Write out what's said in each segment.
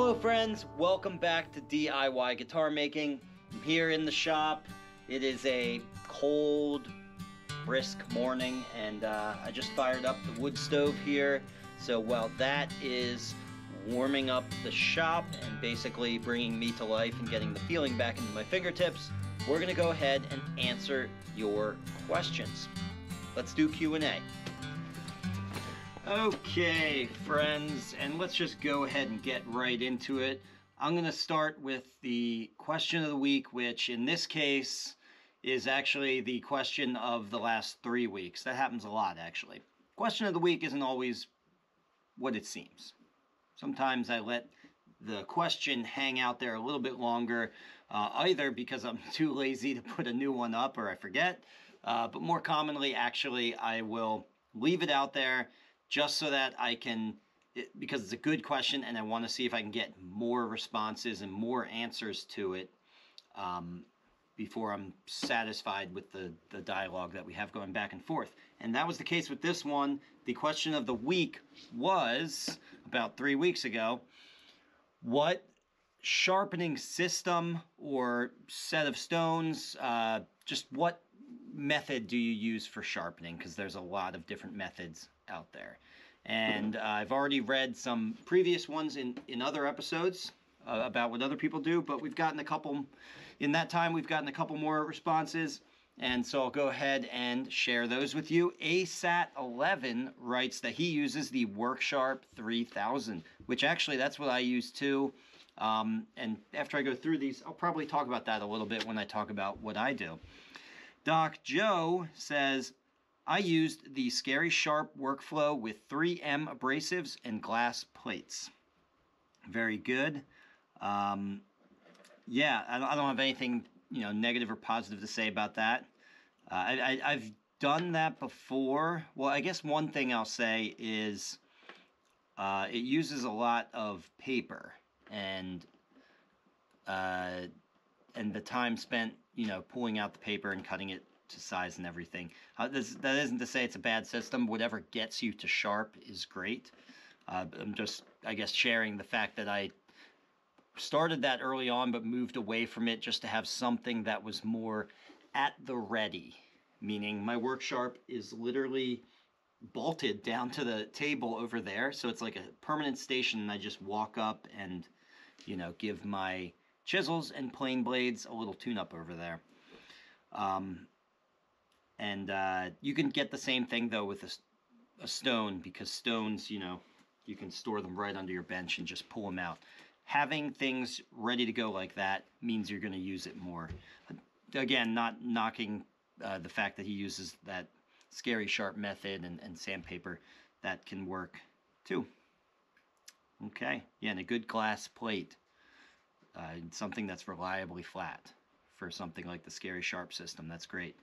Hello, friends. Welcome back to DIY guitar making. I'm here in the shop. It is a cold, brisk morning, and uh, I just fired up the wood stove here. So while that is warming up the shop and basically bringing me to life and getting the feeling back into my fingertips, we're going to go ahead and answer your questions. Let's do Q&A. Okay, friends, and let's just go ahead and get right into it. I'm going to start with the question of the week, which in this case is actually the question of the last three weeks. That happens a lot, actually. Question of the week isn't always what it seems. Sometimes I let the question hang out there a little bit longer, uh, either because I'm too lazy to put a new one up or I forget, uh, but more commonly, actually, I will leave it out there just so that I can, it, because it's a good question and I want to see if I can get more responses and more answers to it um, before I'm satisfied with the, the dialogue that we have going back and forth. And that was the case with this one. The question of the week was about three weeks ago what sharpening system or set of stones, uh, just what method do you use for sharpening? Because there's a lot of different methods out there. And uh, I've already read some previous ones in, in other episodes uh, about what other people do, but we've gotten a couple, in that time, we've gotten a couple more responses. And so I'll go ahead and share those with you. ASAT11 writes that he uses the Worksharp 3000, which actually that's what I use too. Um, and after I go through these, I'll probably talk about that a little bit when I talk about what I do. Doc Joe says, I used the Scary Sharp workflow with 3M abrasives and glass plates. Very good. Um, yeah, I don't, have anything you know negative or positive to say about that. Uh, I, I, have done that before. Well, I guess one thing I'll say is uh, it uses a lot of paper and uh, and the time spent you know pulling out the paper and cutting it to size and everything. Uh, this, that isn't to say it's a bad system. Whatever gets you to sharp is great. Uh, I'm just, I guess, sharing the fact that I started that early on, but moved away from it just to have something that was more at the ready. Meaning, my work sharp is literally bolted down to the table over there, so it's like a permanent station. And I just walk up and, you know, give my chisels and plane blades a little tune up over there. Um, and uh, you can get the same thing though with a, a stone because stones, you know, you can store them right under your bench and just pull them out. Having things ready to go like that means you're going to use it more. Again, not knocking uh, the fact that he uses that scary sharp method and, and sandpaper. That can work too. Okay, yeah, and a good glass plate. Uh, something that's reliably flat for something like the scary sharp system. That's great.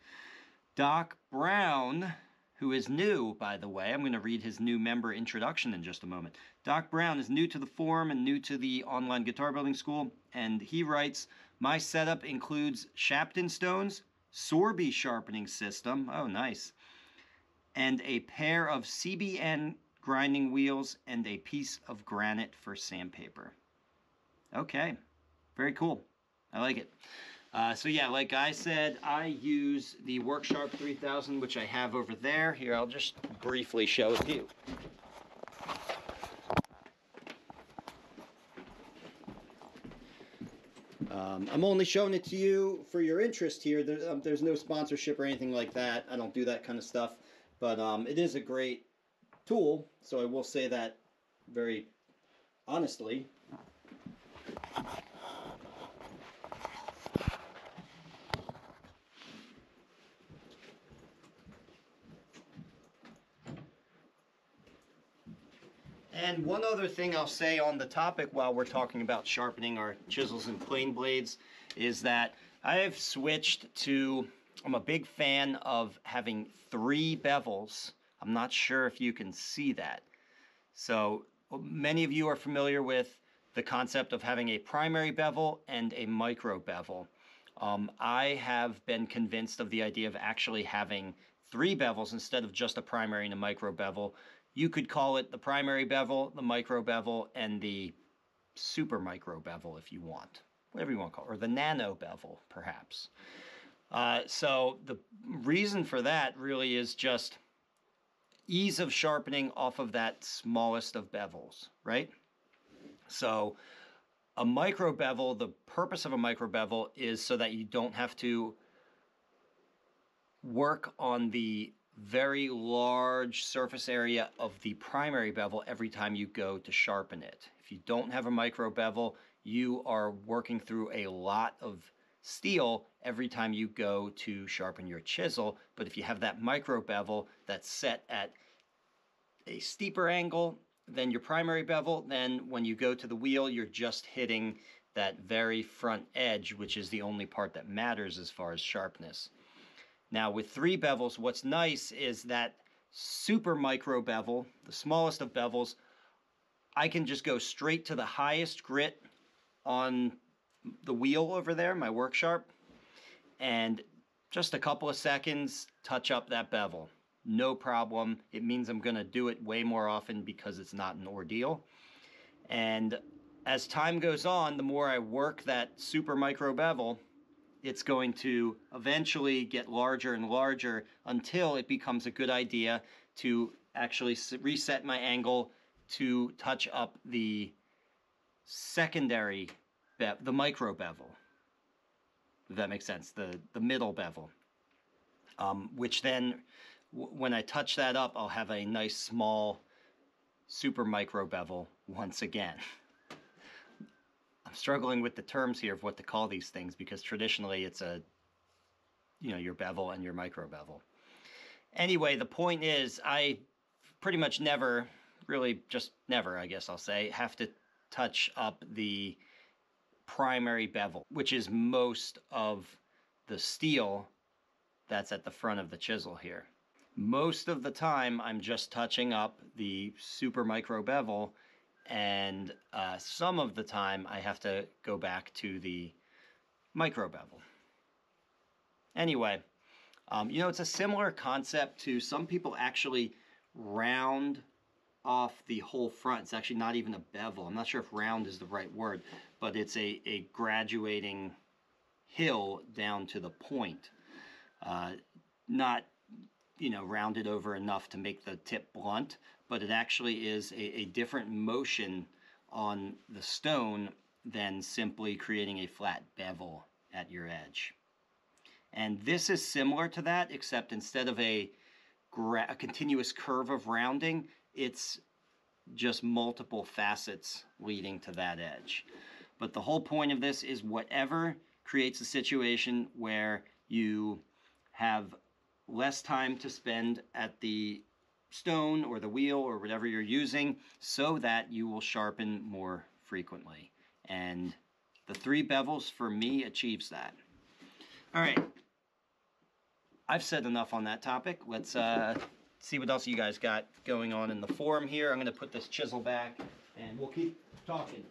Doc Brown, who is new, by the way. I'm going to read his new member introduction in just a moment. Doc Brown is new to the forum and new to the online guitar building school, and he writes, My setup includes Shapton stones, Sorby sharpening system, oh nice, and a pair of CBN grinding wheels and a piece of granite for sandpaper. Okay, very cool. I like it. Uh, so yeah, like I said, I use the Worksharp 3000, which I have over there. Here, I'll just briefly show it to you. Um, I'm only showing it to you for your interest here. There, um, there's no sponsorship or anything like that. I don't do that kind of stuff. But um, it is a great tool, so I will say that very honestly. And one other thing I'll say on the topic while we're talking about sharpening our chisels and plane blades is that I have switched to, I'm a big fan of having three bevels. I'm not sure if you can see that. So many of you are familiar with the concept of having a primary bevel and a micro bevel. Um, I have been convinced of the idea of actually having three bevels instead of just a primary and a micro bevel you could call it the primary bevel, the micro bevel, and the super micro bevel if you want, whatever you want to call it, or the nano bevel perhaps. Uh, so the reason for that really is just ease of sharpening off of that smallest of bevels, right? So a micro bevel, the purpose of a micro bevel is so that you don't have to work on the very large surface area of the primary bevel every time you go to sharpen it. If you don't have a micro bevel, you are working through a lot of steel every time you go to sharpen your chisel. But if you have that micro bevel that's set at a steeper angle than your primary bevel, then when you go to the wheel, you're just hitting that very front edge, which is the only part that matters as far as sharpness. Now with three bevels, what's nice is that super micro bevel, the smallest of bevels, I can just go straight to the highest grit on the wheel over there, my work sharp, and just a couple of seconds, touch up that bevel. No problem. It means I'm gonna do it way more often because it's not an ordeal. And as time goes on, the more I work that super micro bevel, it's going to eventually get larger and larger until it becomes a good idea to actually reset my angle to touch up the secondary, the micro bevel. If that makes sense, the, the middle bevel. Um, which then, when I touch that up, I'll have a nice small super micro bevel once again. I'm struggling with the terms here of what to call these things because traditionally it's a, you know, your bevel and your micro bevel. Anyway, the point is I pretty much never, really just never, I guess I'll say, have to touch up the primary bevel, which is most of the steel that's at the front of the chisel here. Most of the time, I'm just touching up the super micro bevel and uh, some of the time I have to go back to the micro bevel. Anyway, um, you know, it's a similar concept to some people actually round off the whole front. It's actually not even a bevel. I'm not sure if round is the right word, but it's a, a graduating hill down to the point. Uh, not, you know, rounded over enough to make the tip blunt, but it actually is a, a different motion on the stone than simply creating a flat bevel at your edge. And this is similar to that, except instead of a, a continuous curve of rounding, it's just multiple facets leading to that edge. But the whole point of this is whatever creates a situation where you have less time to spend at the stone or the wheel or whatever you're using so that you will sharpen more frequently. And the three bevels for me achieves that. All right. I've said enough on that topic. Let's uh, see what else you guys got going on in the forum here. I'm going to put this chisel back and we'll keep talking.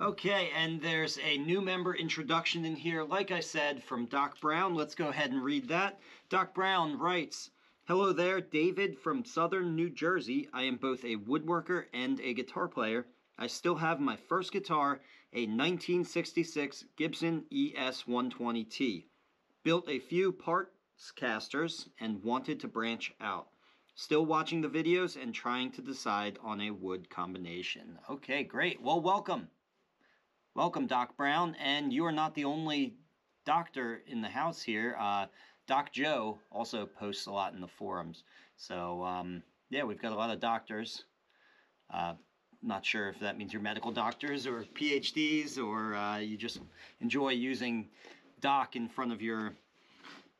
Okay, and there's a new member introduction in here, like I said, from Doc Brown. Let's go ahead and read that. Doc Brown writes, Hello there, David from southern New Jersey. I am both a woodworker and a guitar player. I still have my first guitar, a 1966 Gibson ES120T. Built a few parts casters and wanted to branch out. Still watching the videos and trying to decide on a wood combination. Okay, great. Well, welcome. Welcome, Doc Brown. And you are not the only doctor in the house here. Uh, Doc Joe also posts a lot in the forums. So, um, yeah, we've got a lot of doctors. Uh, not sure if that means you're medical doctors or PhDs or uh, you just enjoy using doc in front of your,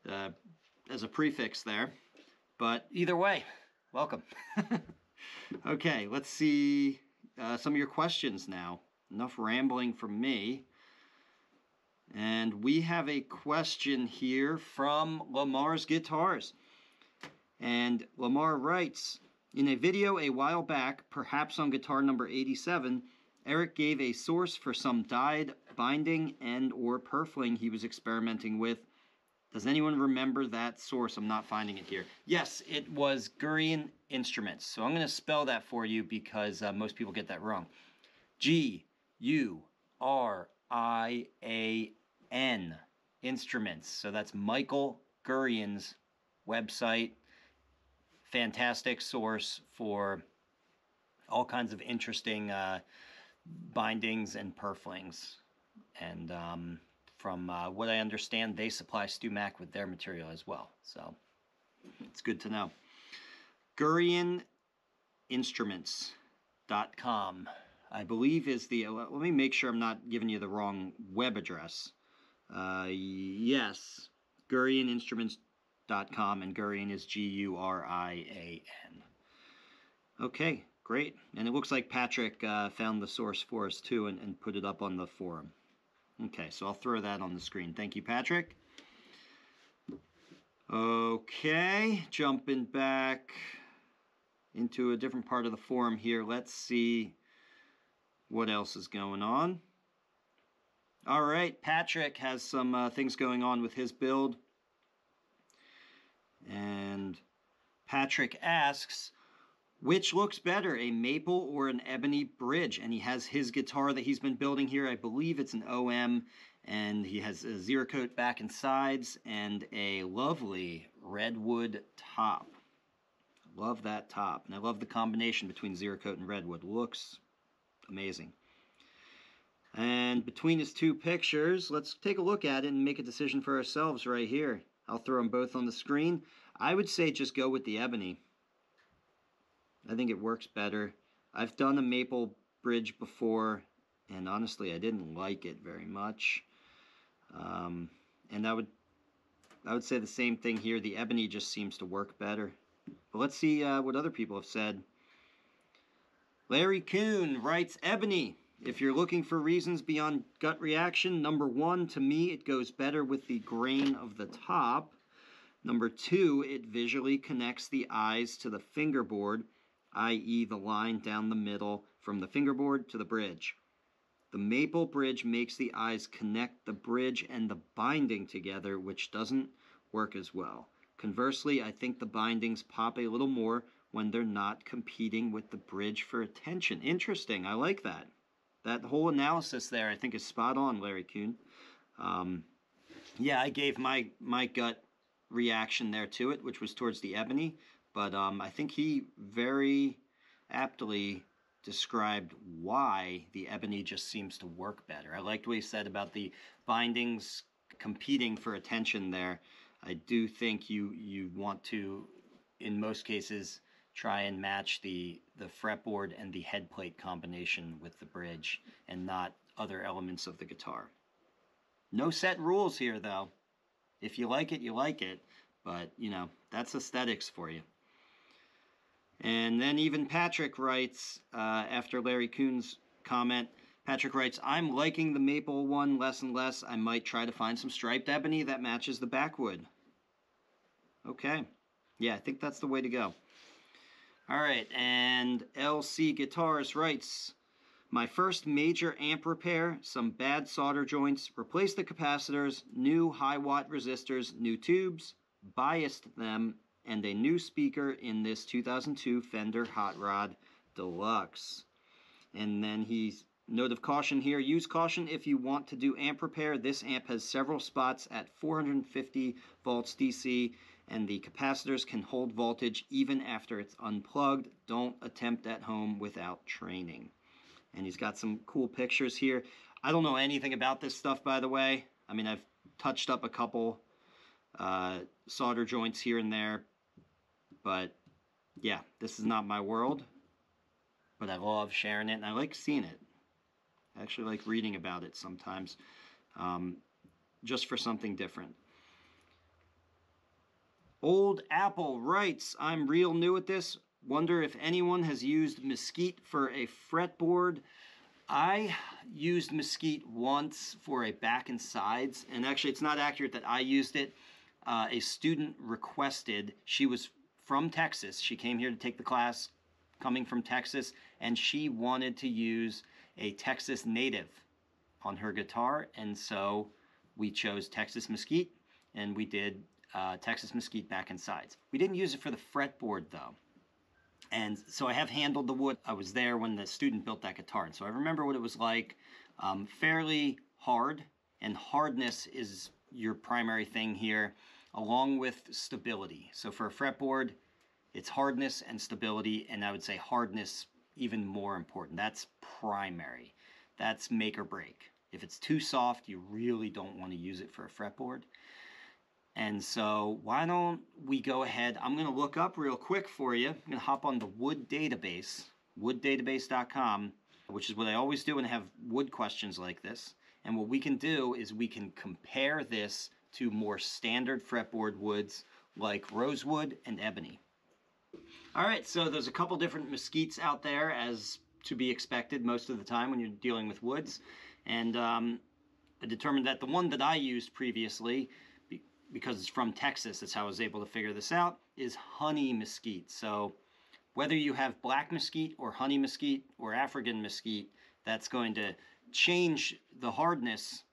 uh, as a prefix there. But either way, welcome. okay, let's see uh, some of your questions now. Enough rambling from me. And we have a question here from Lamar's Guitars. And Lamar writes, in a video a while back, perhaps on guitar number 87, Eric gave a source for some dyed binding and or purfling he was experimenting with Does anyone remember that source? I'm not finding it here. Yes, it was Gurian Instruments. So I'm going to spell that for you because uh, most people get that wrong. G U R I A N Instruments. So that's Michael Gurian's website. Fantastic source for all kinds of interesting uh, bindings and purflings. And um, from uh, what I understand, they supply StewMac with their material as well. So it's good to know. GurianInstruments.com, I believe, is the. Let me make sure I'm not giving you the wrong web address. Uh, yes, GurianInstruments.com, and Gurian is G U R I A N. Okay, great. And it looks like Patrick uh, found the source for us too and, and put it up on the forum. Okay, so I'll throw that on the screen. Thank you, Patrick. Okay, jumping back into a different part of the forum here. Let's see what else is going on. All right, Patrick has some uh, things going on with his build. And Patrick asks, which looks better, a maple or an ebony bridge? And he has his guitar that he's been building here. I believe it's an OM, and he has a zero coat back and sides and a lovely redwood top. Love that top. And I love the combination between zero coat and redwood. Looks amazing. And between his two pictures, let's take a look at it and make a decision for ourselves right here. I'll throw them both on the screen. I would say just go with the ebony. I think it works better. I've done a maple bridge before, and honestly, I didn't like it very much. Um, and I would, I would say the same thing here. The ebony just seems to work better. But let's see uh, what other people have said. Larry Kuhn writes, Ebony, if you're looking for reasons beyond gut reaction, number one, to me, it goes better with the grain of the top. Number two, it visually connects the eyes to the fingerboard i.e. the line down the middle from the fingerboard to the bridge. The maple bridge makes the eyes connect the bridge and the binding together, which doesn't work as well. Conversely, I think the bindings pop a little more when they're not competing with the bridge for attention. Interesting. I like that. That whole analysis there, I think, is spot on, Larry Kuhn. Um, yeah, I gave my my gut reaction there to it, which was towards the ebony. But um, I think he very aptly described why the ebony just seems to work better. I liked what he said about the bindings competing for attention there. I do think you you want to, in most cases, try and match the the fretboard and the headplate combination with the bridge and not other elements of the guitar. No set rules here though. If you like it, you like it, but you know, that's aesthetics for you. And then even Patrick writes, uh, after Larry Kuhn's comment, Patrick writes, I'm liking the maple one less and less. I might try to find some striped ebony that matches the backwood. Okay. Yeah, I think that's the way to go. All right, and LC Guitars writes, my first major amp repair, some bad solder joints, replaced the capacitors, new high watt resistors, new tubes, biased them, and a new speaker in this 2002 Fender Hot Rod Deluxe. And then he's note of caution here use caution if you want to do amp repair. This amp has several spots at 450 volts DC and the capacitors can hold voltage even after it's unplugged. Don't attempt at home without training. And he's got some cool pictures here. I don't know anything about this stuff, by the way. I mean, I've touched up a couple uh, solder joints here and there, but yeah, this is not my world, but I love sharing it and I like seeing it. I actually like reading about it sometimes, um, just for something different. Old Apple writes, I'm real new at this. Wonder if anyone has used Mesquite for a fretboard. I used Mesquite once for a back and sides, and actually, it's not accurate that I used it. Uh, a student requested, she was from Texas. She came here to take the class coming from Texas, and she wanted to use a Texas native on her guitar, and so we chose Texas Mesquite, and we did uh, Texas mesquite back and sides. We didn't use it for the fretboard though. And so I have handled the wood. I was there when the student built that guitar. And so I remember what it was like. Um, fairly hard, and hardness is your primary thing here, along with stability. So for a fretboard, it's hardness and stability, and I would say hardness even more important. That's primary. That's make or break. If it's too soft, you really don't want to use it for a fretboard. And so why don't we go ahead, I'm going to look up real quick for you. I'm going to hop on the wood database, wooddatabase.com, which is what I always do when I have wood questions like this. And what we can do is we can compare this to more standard fretboard woods like rosewood and ebony. All right, so there's a couple different mesquites out there as to be expected most of the time when you're dealing with woods. And um, I determined that the one that I used previously, because it's from Texas, that's how I was able to figure this out, is honey mesquite. So whether you have black mesquite or honey mesquite or African mesquite, that's going to change the hardness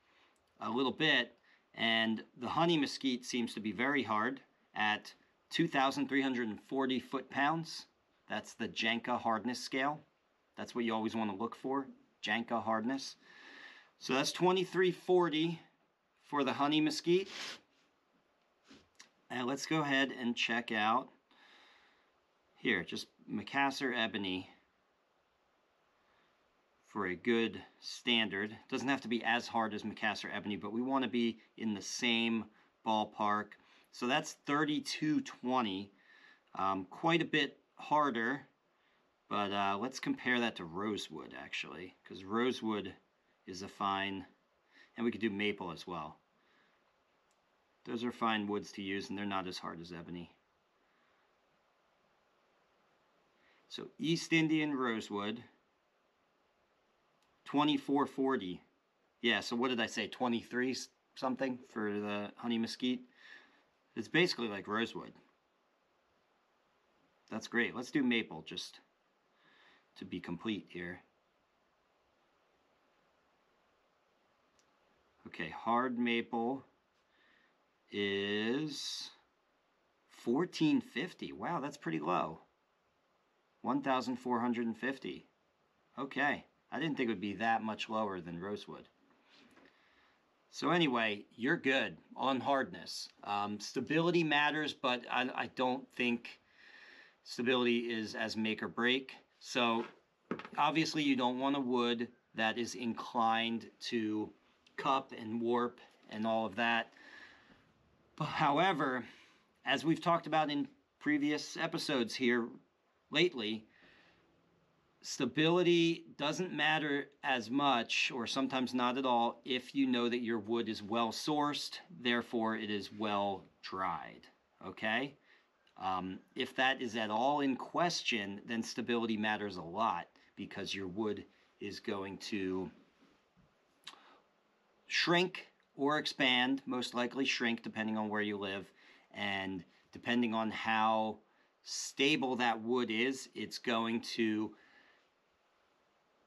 a little bit. And the honey mesquite seems to be very hard at 2,340 foot-pounds. That's the Janka hardness scale. That's what you always want to look for, Janka hardness. So that's 2340 for the honey mesquite. And let's go ahead and check out here, just Macassar ebony for a good standard. Doesn't have to be as hard as Macassar ebony, but we want to be in the same ballpark. So that's 3220, um, quite a bit harder, but uh, let's compare that to rosewood actually, because rosewood is a fine, and we could do maple as well. Those are fine woods to use and they're not as hard as ebony. So East Indian rosewood, 2440. Yeah, so what did I say? 23 something for the honey mesquite? It's basically like rosewood. That's great. Let's do maple just to be complete here. Okay, hard maple is 1450. Wow, that's pretty low. 1450. Okay, I didn't think it would be that much lower than rosewood. So anyway, you're good on hardness. Um, stability matters, but I, I don't think stability is as make or break. So obviously you don't want a wood that is inclined to cup and warp and all of that. However, as we've talked about in previous episodes here lately, stability doesn't matter as much, or sometimes not at all, if you know that your wood is well sourced, therefore it is well dried. Okay? Um, if that is at all in question, then stability matters a lot because your wood is going to shrink or expand, most likely shrink depending on where you live. And depending on how stable that wood is, it's going to,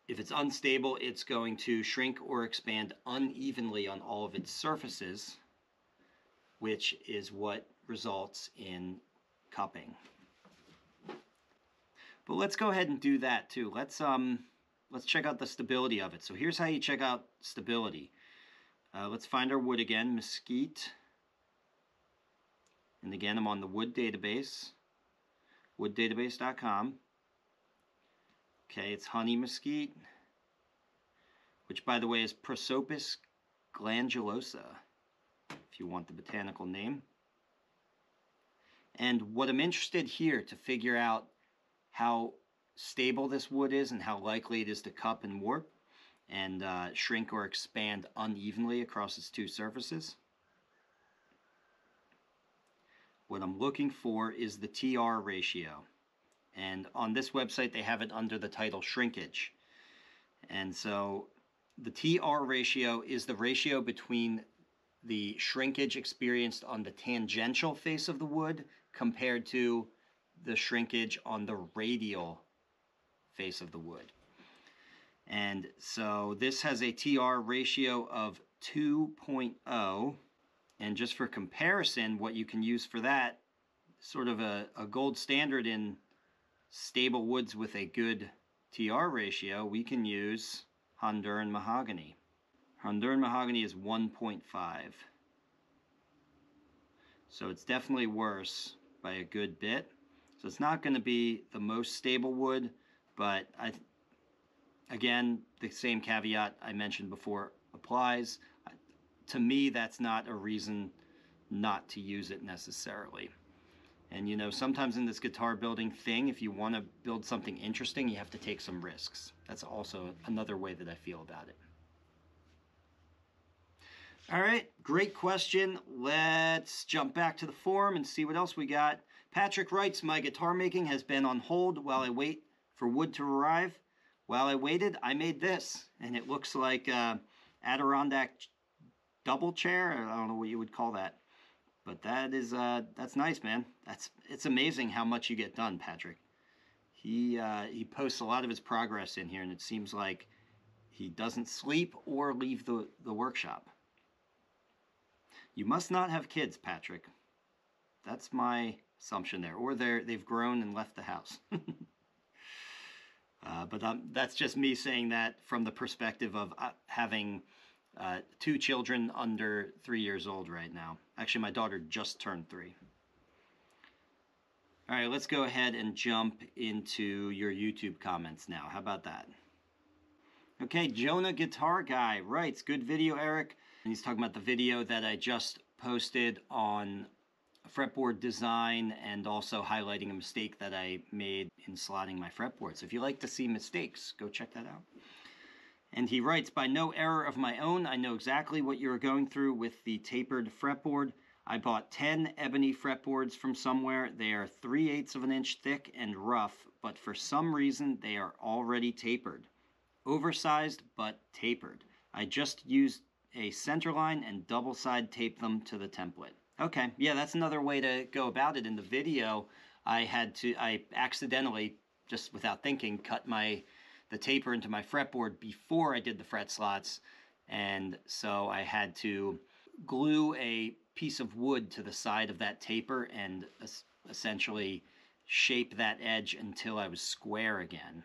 if it's unstable, it's going to shrink or expand unevenly on all of its surfaces, which is what results in cupping. But let's go ahead and do that too. Let's um let's check out the stability of it. So here's how you check out stability. Uh, let's find our wood again, mesquite. And again, I'm on the wood database, wooddatabase.com. Okay, it's honey mesquite, which by the way is Prosopis glandulosa, if you want the botanical name. And what I'm interested here to figure out how stable this wood is and how likely it is to cup and warp and uh, shrink or expand unevenly across its two surfaces. What I'm looking for is the TR ratio. And on this website, they have it under the title shrinkage. And so the TR ratio is the ratio between the shrinkage experienced on the tangential face of the wood compared to the shrinkage on the radial face of the wood. And so this has a TR ratio of 2.0. And just for comparison, what you can use for that, sort of a, a gold standard in stable woods with a good TR ratio, we can use Honduran mahogany. Honduran mahogany is 1.5. So it's definitely worse by a good bit. So it's not going to be the most stable wood, but I, again, the same caveat I mentioned before applies. To me, that's not a reason not to use it necessarily. And you know, sometimes in this guitar building thing, if you want to build something interesting, you have to take some risks. That's also another way that I feel about it. All right, great question. Let's jump back to the forum and see what else we got. Patrick writes, My guitar making has been on hold while I wait for wood to arrive. While I waited, I made this, and it looks like a Adirondack double chair. I don't know what you would call that. But that is, uh, that's nice, man. That's, it's amazing how much you get done, Patrick. He, uh, he posts a lot of his progress in here, and it seems like he doesn't sleep or leave the, the workshop. You must not have kids, Patrick. That's my assumption there. Or they're, they've grown and left the house. uh, but um, that's just me saying that from the perspective of uh, having uh, two children under three years old right now. Actually, my daughter just turned three. All right, let's go ahead and jump into your YouTube comments now. How about that? Okay, Jonah Guitar Guy writes, good video, Eric. And he's talking about the video that I just posted on fretboard design and also highlighting a mistake that I made in slotting my fretboards. If you like to see mistakes, go check that out. And he writes, by no error of my own, I know exactly what you're going through with the tapered fretboard. I bought 10 ebony fretboards from somewhere. They are 3 eighths of an inch thick and rough, but for some reason they are already tapered. Oversized, but tapered. I just used a center line and double side tape them to the template. Okay, yeah, that's another way to go about it. In the video, I had to, I accidentally, just without thinking, cut my, the taper into my fretboard before I did the fret slots. And so I had to glue a piece of wood to the side of that taper and essentially shape that edge until I was square again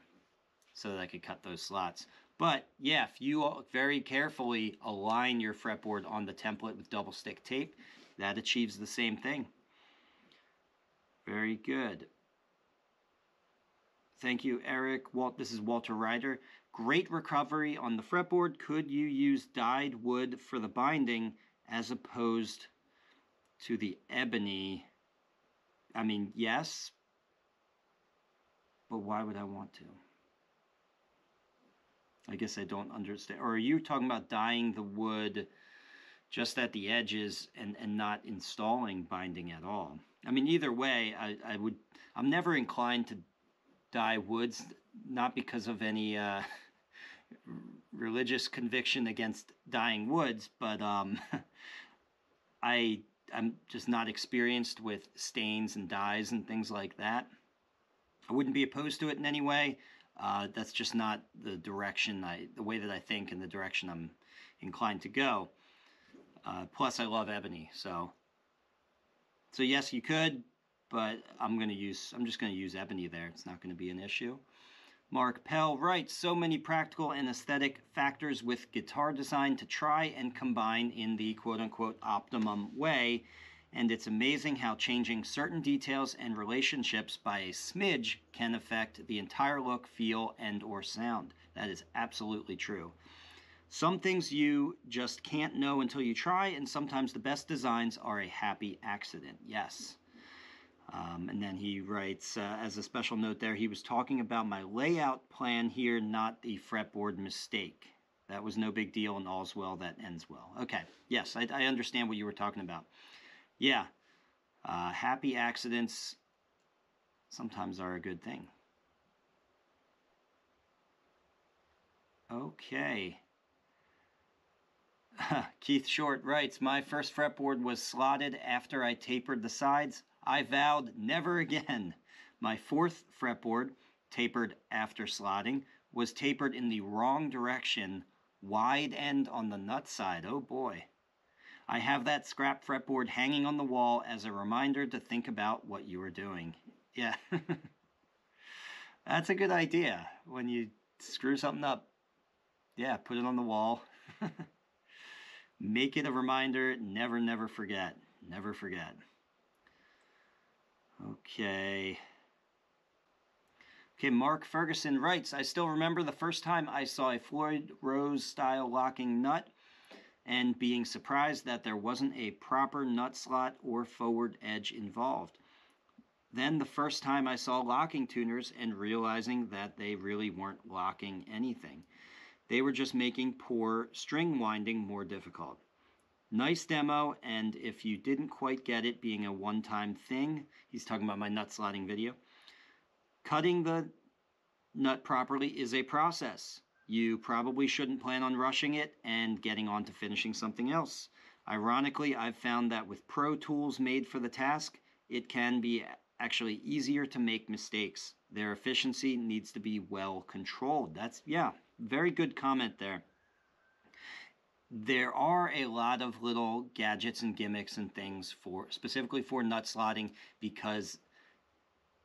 so that I could cut those slots. But yeah, if you very carefully align your fretboard on the template with double stick tape, that achieves the same thing. Very good. Thank you, Eric. Walt, this is Walter Ryder. Great recovery on the fretboard. Could you use dyed wood for the binding as opposed to the ebony? I mean, yes, but why would I want to? I guess I don't understand. Or are you talking about dyeing the wood just at the edges and, and not installing binding at all? I mean, either way, I, I would, I'm never inclined to dye woods, not because of any uh, religious conviction against dyeing woods, but um, I, I'm just not experienced with stains and dyes and things like that. I wouldn't be opposed to it in any way. Uh, that's just not the direction I, the way that I think and the direction I'm inclined to go. Uh, plus, I love ebony, so so yes, you could, but I'm gonna use I'm just gonna use ebony there. It's not gonna be an issue. Mark Pell writes, so many practical and aesthetic factors with guitar design to try and combine in the quote-unquote optimum way and it's amazing how changing certain details and relationships by a smidge can affect the entire look, feel, and or sound. That is absolutely true. Some things you just can't know until you try, and sometimes the best designs are a happy accident. Yes. Um, and then he writes, uh, as a special note there, he was talking about my layout plan here, not the fretboard mistake. That was no big deal, and all's well that ends well. Okay, yes, I, I understand what you were talking about yeah, uh, happy accidents sometimes are a good thing. Okay. Keith Short writes, My first fretboard was slotted after I tapered the sides. I vowed never again. My fourth fretboard, tapered after slotting, was tapered in the wrong direction, wide end on the nut side. Oh boy. I have that scrap fretboard hanging on the wall as a reminder to think about what you are doing. Yeah. That's a good idea. When you screw something up, yeah, put it on the wall. Make it a reminder. Never, never forget. Never forget. Okay. Okay, Mark Ferguson writes, I still remember the first time I saw a Floyd Rose style locking nut and being surprised that there wasn't a proper nut slot or forward edge involved. Then the first time I saw locking tuners and realizing that they really weren't locking anything. They were just making poor string winding more difficult. Nice demo, and if you didn't quite get it being a one-time thing, he's talking about my nut slotting video, cutting the nut properly is a process. You probably shouldn't plan on rushing it and getting on to finishing something else. Ironically, I've found that with pro tools made for the task, it can be actually easier to make mistakes. Their efficiency needs to be well controlled. That's, yeah, very good comment there there are a lot of little gadgets and gimmicks and things for specifically for nut slotting because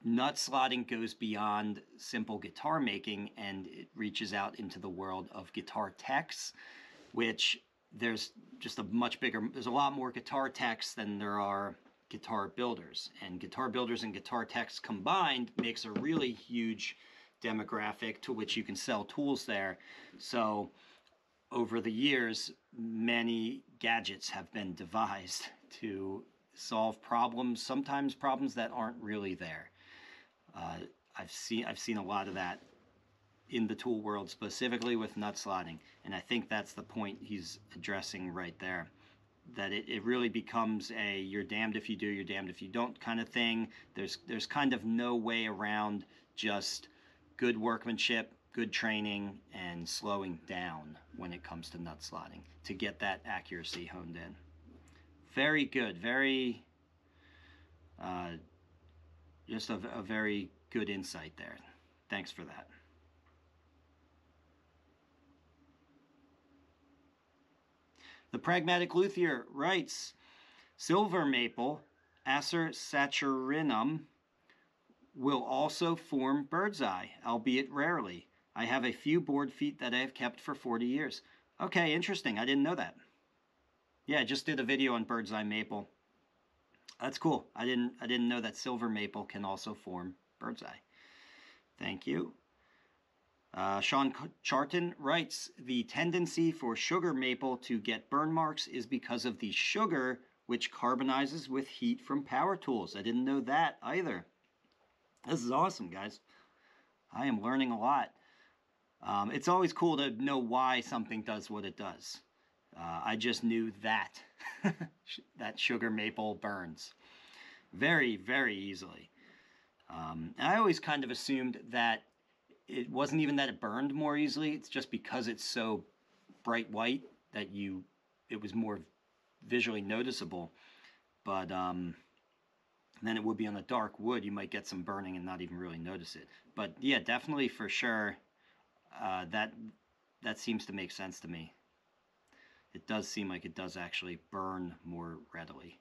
nut slotting goes beyond simple guitar making and it reaches out into the world of guitar techs which there's just a much bigger there's a lot more guitar techs than there are guitar builders. And guitar builders and guitar techs combined makes a really huge demographic to which you can sell tools there. So over the years, many gadgets have been devised to solve problems, sometimes problems that aren't really there. Uh, I've seen I've seen a lot of that in the tool world, specifically with nut slotting, and I think that's the point he's addressing right there. That it, it really becomes a you're damned if you do, you're damned if you don't kind of thing. There's there's kind of no way around just good workmanship good training and slowing down when it comes to nut slotting to get that accuracy honed in. Very good, very, uh, just a, a very good insight there. Thanks for that. The Pragmatic Luthier writes, Silver maple, Acer saccharinum, will also form bird's eye, albeit rarely. I have a few board feet that I have kept for 40 years. Okay, interesting. I didn't know that. Yeah, I just did a video on bird's eye maple. That's cool. I didn't I didn't know that silver maple can also form bird's eye. Thank you. Uh, Sean Charton writes, the tendency for sugar maple to get burn marks is because of the sugar which carbonizes with heat from power tools. I didn't know that either. This is awesome, guys. I am learning a lot. Um, it's always cool to know why something does what it does. Uh, I just knew that, that sugar maple burns very, very easily. Um, and I always kind of assumed that it wasn't even that it burned more easily. It's just because it's so bright white that you, it was more visually noticeable. But um, then it would be on the dark wood, you might get some burning and not even really notice it. But yeah, definitely for sure, uh, that that seems to make sense to me. It does seem like it does actually burn more readily.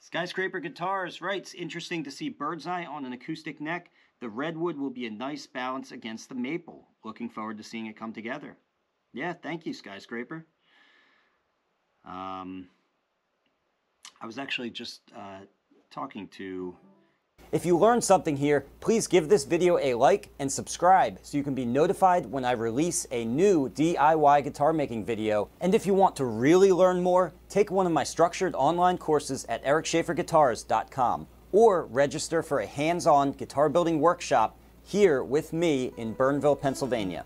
Skyscraper Guitars writes, interesting to see bird's eye on an acoustic neck. The redwood will be a nice balance against the maple. Looking forward to seeing it come together. Yeah, thank you, Skyscraper. Um, I was actually just uh, talking to if you learned something here, please give this video a like and subscribe so you can be notified when I release a new DIY guitar making video. And if you want to really learn more, take one of my structured online courses at ericschaeferguitars.com or register for a hands-on guitar building workshop here with me in Bernville, Pennsylvania.